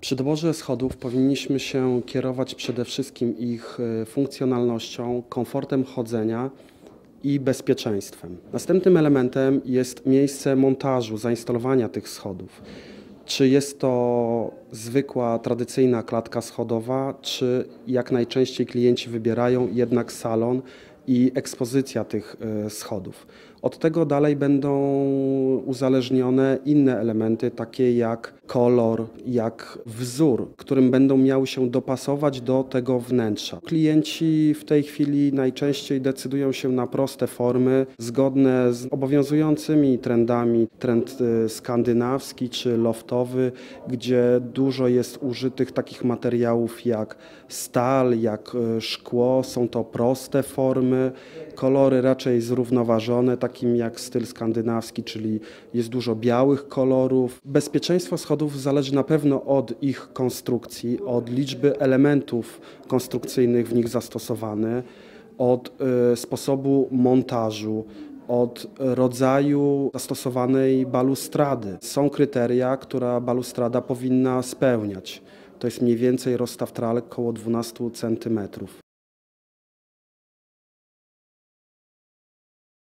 Przy doborze schodów powinniśmy się kierować przede wszystkim ich e, funkcjonalnością, komfortem chodzenia i bezpieczeństwem. Następnym elementem jest miejsce montażu, zainstalowania tych schodów. Czy jest to zwykła, tradycyjna klatka schodowa, czy jak najczęściej klienci wybierają jednak salon i ekspozycja tych e, schodów. Od tego dalej będą uzależnione inne elementy, takie jak kolor, jak wzór, którym będą miały się dopasować do tego wnętrza. Klienci w tej chwili najczęściej decydują się na proste formy, zgodne z obowiązującymi trendami. Trend e, skandynawski czy loftowy, gdzie dużo jest użytych takich materiałów jak stal, jak e, szkło. Są to proste formy, kolory raczej zrównoważone, takim jak styl skandynawski, czyli jest dużo białych kolorów. Bezpieczeństwo schodów zależy na pewno od ich konstrukcji, od liczby elementów konstrukcyjnych w nich zastosowanych, od y, sposobu montażu, od rodzaju zastosowanej balustrady. Są kryteria, która balustrada powinna spełniać. To jest mniej więcej rozstaw tralek około 12 cm.